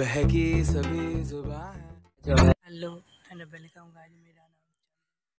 बहकी सभी ज़ुबान। हेलो हेलो वेलकम गाइस मेरा नाम